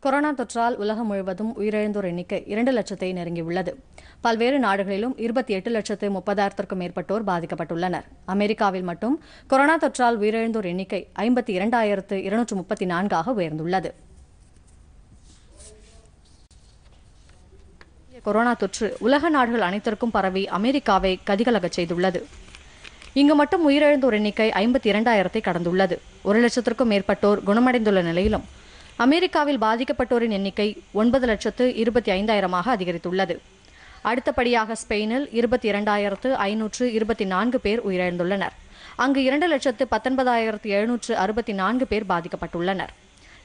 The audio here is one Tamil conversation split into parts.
கொரோனா தொற்றால் உலகம் முழுவதும் உயிரிழந்தோர் எண்ணிக்கை இரண்டு லட்சத்தை நெருங்கியுள்ளது. பல்வேறு நாடுகளிலும் இருபத்தி எட்டு லட்சத்து முப்பதாயிரத்திற்கும் மேற்பட்டோர் பாதிக்கப்பட்டுள்ளனர். அமெரிக்காவில் மட்டும் கொரோனா தொற்றால் உயிரிழந்தோர் எண்ணிக்கை ஐம்பத்தி இரண்டாயிரத்து இருநூற்று முப்பத்தி நான்காக உயர்ந்துள்ளது. கொரோனா தொற்று உலக நாடுகள் அனைத்திற்கும் பரவி அமெரிக்காவை கதிகலகச் செய்துள்ளது. இங்கு மட்டும் உயிரிழந்தோர் எண்ணிக்கை ஐம்பத்தி இரண்டாயிரத்தை கடந்துள்ளது. ஒரு லட்சத்திற்கும் மேற்பட்டோர் குணமடைந்துள்ள நிலையிலும் அமெரிக்காவில் பாதிக்கப்பட்டோரின் எண்ணிக்கை ஒன்பது லட்சத்து இருபத்தி ஐந்தாயிரமாக அதிகரித்துள்ளது. அடுத்தபடியாக ஸ்பெயினில் இருபத்தி இரண்டாயிரத்து ஐநூற்று இருபத்தி நான்கு பேர் உயிரிழந்துள்ளனர். அங்கு இரண்டு லட்சத்து பத்தொன்பதாயிரத்து எழுநூற்று அறுபத்தி நான்கு பேர் பாதிக்கப்பட்டுள்ளனர்.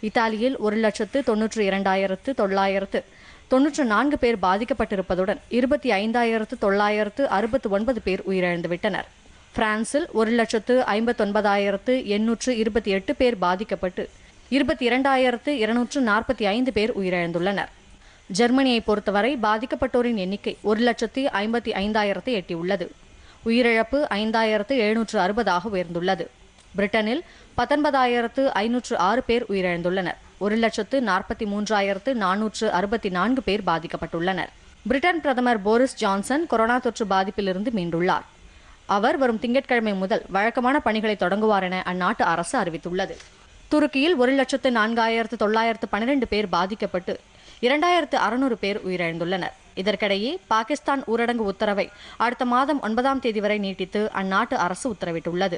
இத்தாலியில் ஒரு லட்சத்து தொன்னூற்று இரண்டாயிரத்து தொள்ளாயிரத்து தொன்னூற்று நான்கு பேர் பாதிக்கப்பட்டிருப்பதுடன் இருபத்தி ஐந்தாயிரத்து தொள்ளாயிரத்து அறுபத்து ஒன்பது பேர் உயிரிழந்துவிட்டனர். பிரான்சில் ஒரு லட்சத்து ஐம்பத்தொன்பதாயிரத்து எண்ணூற்று இருபத்தி எட்டு பேர் பாதிக்கப்பட்டு இருபத்தி இரண்டாயிரத்து இருநூற்று நாற்பத்தி ஐந்து பேர் உயிரிழந்துள்ளனர். ஜெர்மனியை பொறுத்தவரை பாதிக்கப்பட்டோரின் எண்ணிக்கை ஒரு லட்சத்து ஐம்பத்தி ஐந்தாயிரத்தை எட்டியுள்ளது. உயிரிழப்பு ஐந்தாயிரத்து எழுநூற்று அறுபதாக உயர்ந்துள்ளது. பிரிட்டனில் பத்தொன்பதாயிரத்து ஐநூற்று ஆறு பேர் உயிரிழந்துள்ளனர். ஒரு லட்சத்து நாற்பத்தி மூன்றாயிரத்து நானூற்று அறுபத்தி நான்கு பேர் பாதிக்கப்பட்டுள்ளனர். பிரிட்டன் பிரதமர் போரிஸ் ஜான்சன் கொரோனா தொற்று பாதிப்பிலிருந்து மீண்டுள்ளார். அவர் வரும் திங்கட்கிழமை முதல் வழக்கமான பணிகளை தொடங்குவார் என அந்நாட்டு அரசு அறிவித்துள்ளது. துருக்கியில் ஒரு லட்சத்து நான்காயிரத்து தொள்ளாயிரத்து பன்னிரண்டு பேர் பாதிக்கப்பட்டு இரண்டாயிரத்து அறுநூறு பேர் உயிரிழந்துள்ளனர். இதற்கிடையே பாகிஸ்தான் ஊரடங்கு உத்தரவை அடுத்த மாதம் ஒன்பதாம் தேதி வரை நீட்டித்து அந்நாட்டு அரசு உத்தரவிட்டுள்ளது.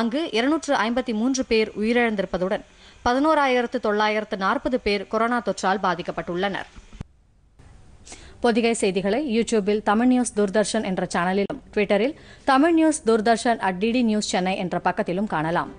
அங்கு இருநூற்று ஐம்பத்தி மூன்று பேர் உயிரிழந்திருப்பதுடன் பதினோராயிரத்து தொள்ளாயிரத்து நாற்பது பேர் கொரோனா தொற்றால் பாதிக்கப்பட்டுள்ளனர். பொதிகை செய்திகளை யூடியூபில் தமிழ் நியூஸ் தூர்தர்ஷன் என்ற சேனலிலும் ட்விட்டரில் Tamil news Doordarshan at DD news Chennai என்ற பக்கத்திலும் காணலாம்.